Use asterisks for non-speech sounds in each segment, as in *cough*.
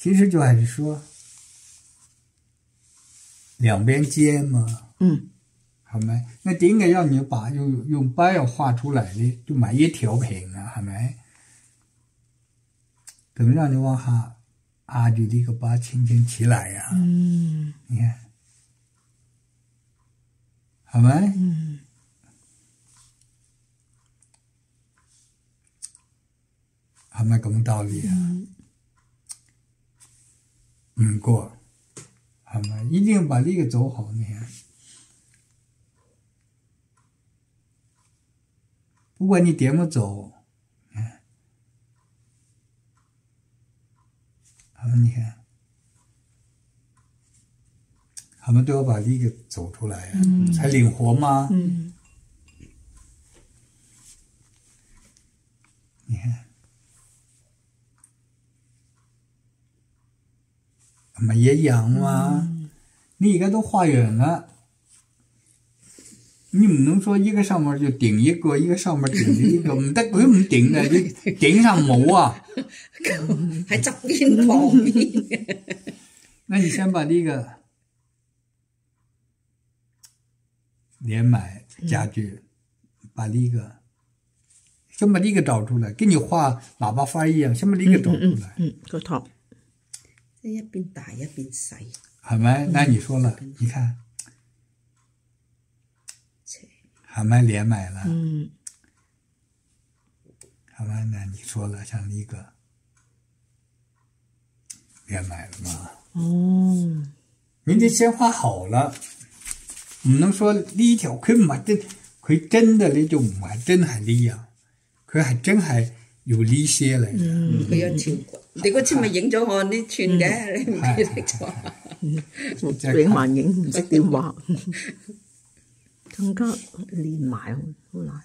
其实就还是说两边尖嘛，嗯好没？那點解要你把用用白要畫出来的？就买一条平啊，係咪？等让你往下壓住呢個筆輕輕起来呀、嗯你看，好没？嗯係咪咁道理啊？唔過係咪一定要把呢個走好？你看。不管你點麼走，嗯，他們你看，他們都要把这个走出来啊，才靈活嘛。嗯咁咪一樣嘛。你而家都畫遠了。你不能说一个上面就顶一个，一个上面顶着一个，唔得佢唔頂嘅，你頂 *laughs* 上冇啊。喺側邊旁邊。*laughs* 那你先把呢個連買家具，把呢个先把呢个找出来，跟你画喇叭花一样，先把呢个找出来，嗯，個托，即係一边大一邊細，係咪？那你說了，你看，係咪連買了？嗯。好吧，那你說了，像呢個。連買了嘛？哦，你得先畫好了，唔能說呢條佢唔係真，佢真的你就唔係真係呢樣，佢係真係有呢些嚟嘅。佢有條骨。你嗰次咪影咗我呢串嘅，你唔記得咗？我影還影唔識點畫，更加連埋好難。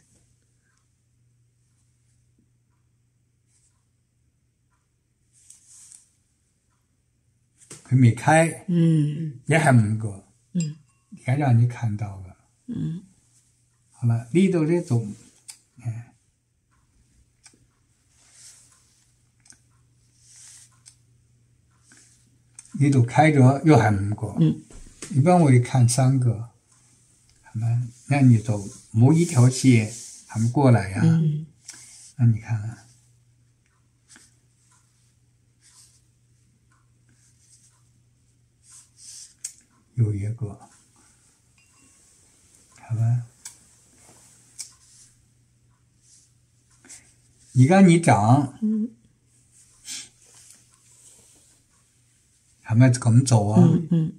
佢未開，嗯。也係唔過，嗯。也讓你看到了。嗯。好了，呢度呢種，呢度開咗又还没过。嗯一般我一看三個，係咪？那你走某一條線，還沒過來呀、嗯那你看啊，有一個，係咪？而家你长，嗯係咪咁做啊？嗯嗯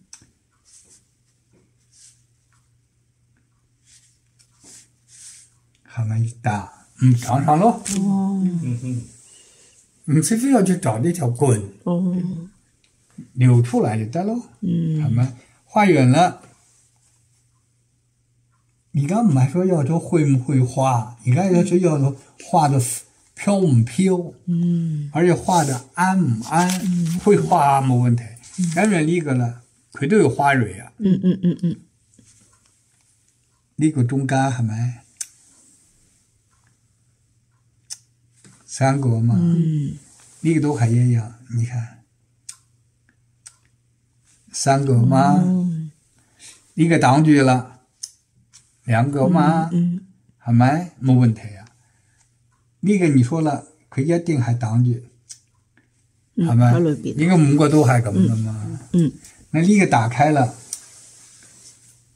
係咪一打？嗯，長上咯。哦唔使非要去找那條棍哦扭出來就得咯。嗯係咪？畫遠了，而家唔係說要求會唔會畫，而家要求要求畫的飄唔飄，嗯而且畫的安唔安，會畫冇問題。當然呢個啦，佢都有花蕊啊，嗯嗯嗯嗯呢個中間係咪？三個嘛，嗯呢個都係一樣，你看三个嘛。嗯呢個擋住了，兩個嘛，嗯係咪冇問題啊？呢個你说了，佢一定係擋住，嗯係咪？喺裏邊應該五個都係咁噶嘛。嗯那呢個打開了，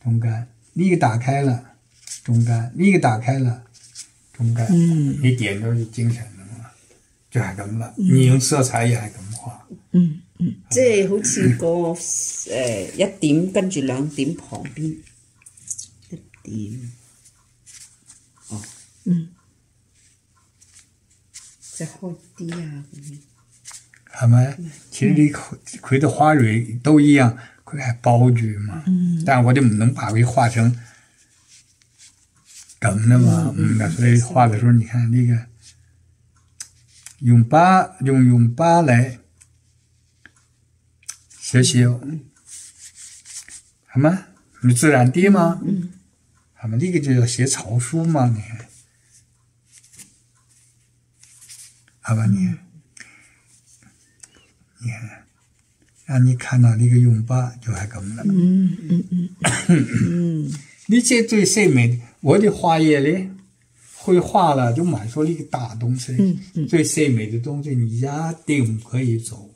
中間；呢個打開了，中間；呢個打開了，中間。嗯。你點咗就精神啦嘛，就係咁啦。你用色彩也係咁畫，嗯嗯。即係好似個誒一點跟住兩點旁邊。一點，嗯。即係開啲啊咁樣。係咪？其实你佢佢的花蕊都一样，葵还包菊嘛。嗯但我哋唔能把佢畫成梗的嘛，嗯，那所以画的时候，你看那个用八用用八来。学习。什么？你自然啲嘛，係咪？呢個就要写草书嘛，你看，好吧？你看，你看。讓你看到那个用法就还咁啦。嗯嗯嗯嗯，*coughs* 呢些最細微的，我的花葉咧，會畫了就買說呢個大东西，嗯嗯最細微的东西你一定唔可以做。